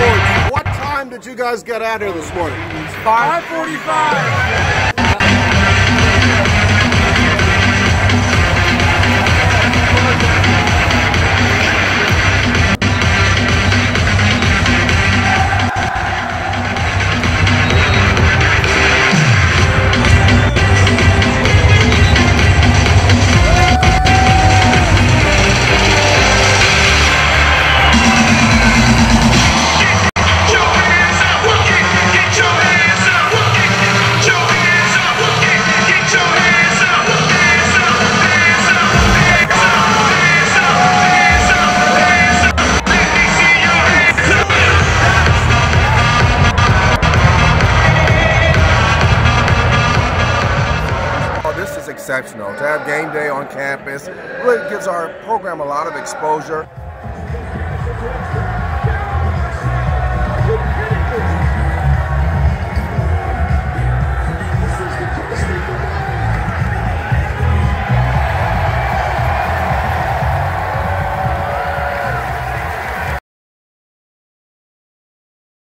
Sports. What time did you guys get out here this morning? 5.45. exceptional. To have game day on campus really gives our program a lot of exposure.